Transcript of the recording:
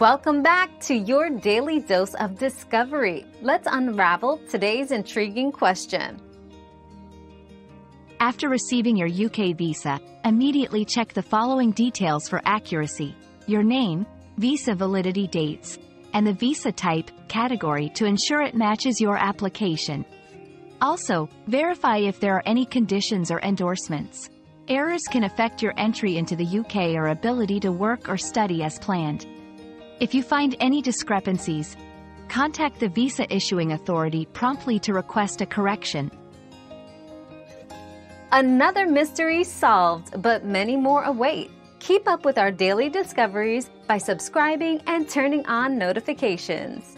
Welcome back to your daily dose of discovery. Let's unravel today's intriguing question. After receiving your UK visa, immediately check the following details for accuracy. Your name, visa validity dates, and the visa type, category to ensure it matches your application. Also, verify if there are any conditions or endorsements. Errors can affect your entry into the UK or ability to work or study as planned. If you find any discrepancies, contact the visa issuing authority promptly to request a correction. Another mystery solved, but many more await. Keep up with our daily discoveries by subscribing and turning on notifications.